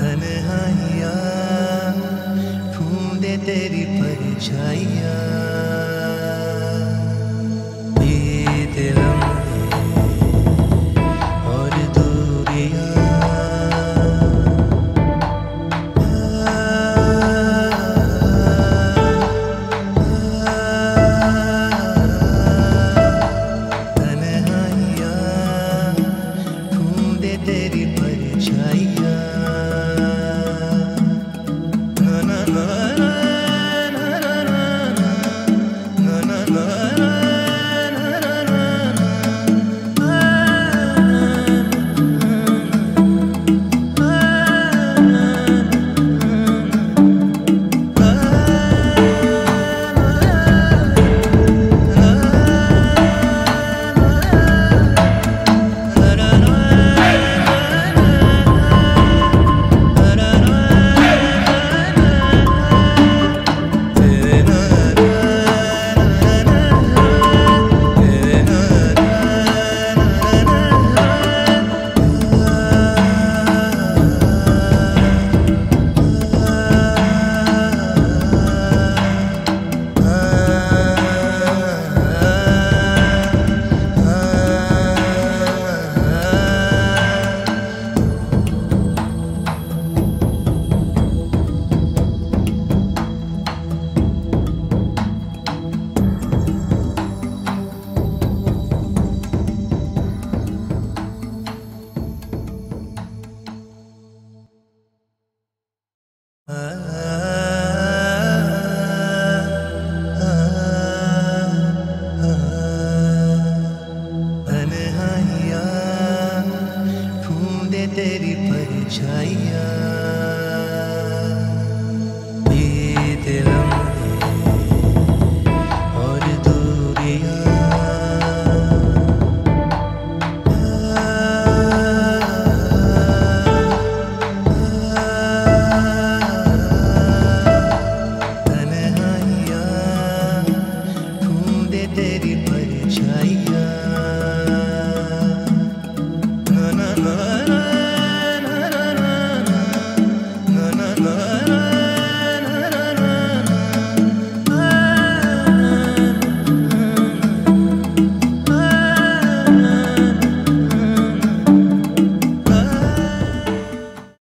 तन्हाइयाँ ढूंढे तेरी परछाइया। Jaya.